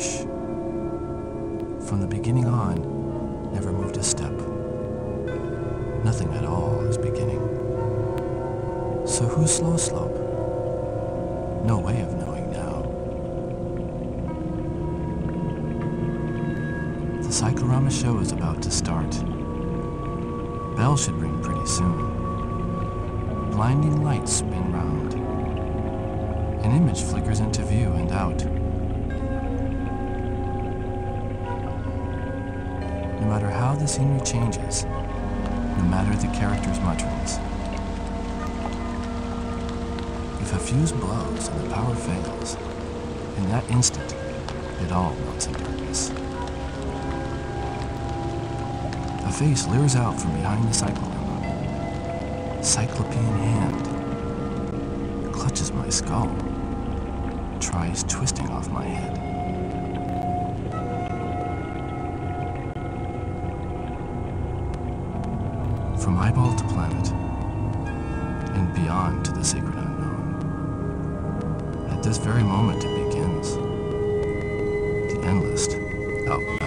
From the beginning on, never moved a step. Nothing at all is beginning. So who's Slowslop? No way of knowing now. The Cyclorama show is about to start. Bell should ring pretty soon. Blinding lights spin round. An image flickers into view and out. No matter how the scenery changes, no matter the characters' mutterings, if a fuse blows and the power fails, in that instant, it all melts in darkness. A face leers out from behind the cyclorama. Cyclopean hand clutches my skull, tries twisting off my head. From eyeball to planet, and beyond to the sacred unknown. At this very moment it begins. The endless voyage.